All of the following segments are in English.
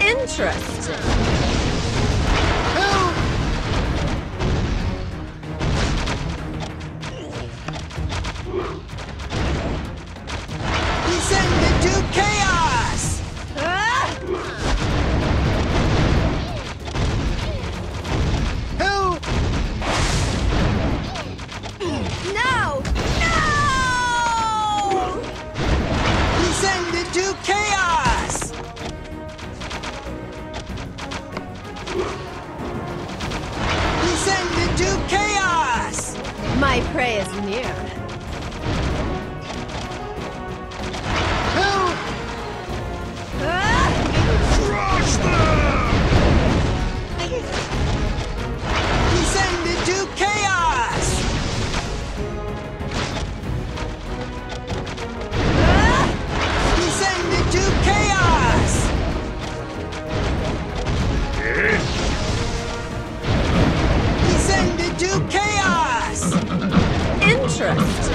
Interesting. do chaos! My prey is near. Interesting.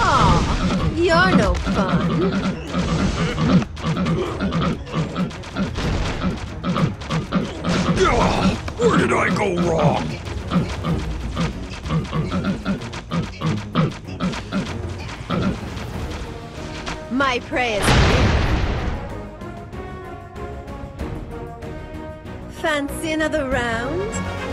Aw, you're no fun. Where did I go wrong? My prey is near. Fancy another round?